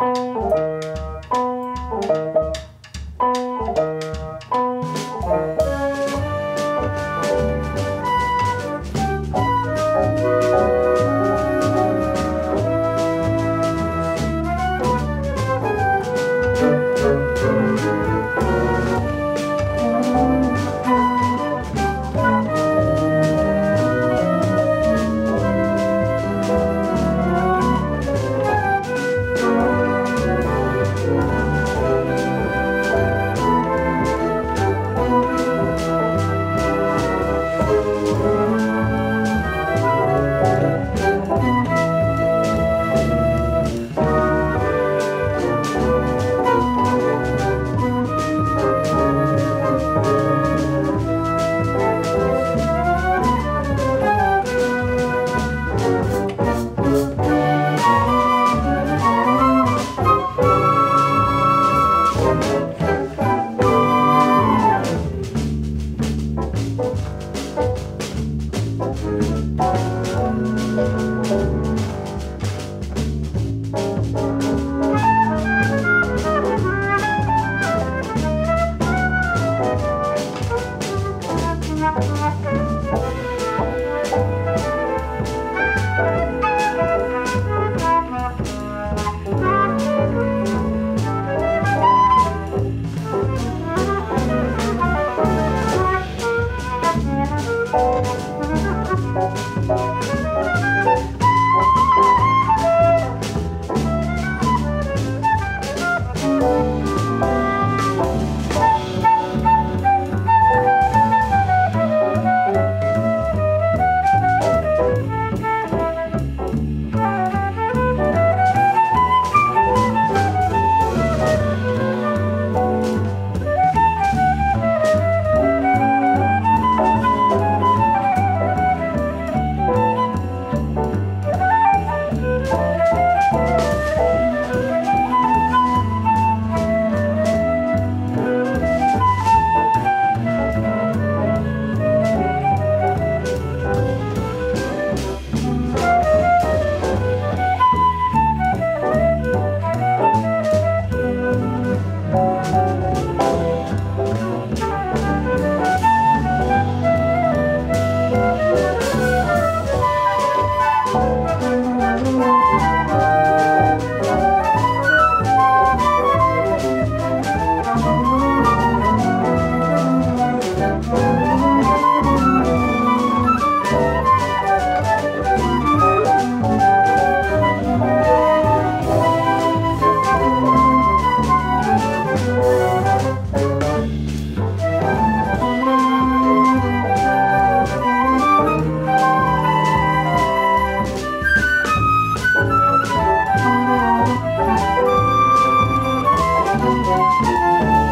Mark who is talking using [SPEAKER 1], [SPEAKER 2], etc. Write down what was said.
[SPEAKER 1] Música Música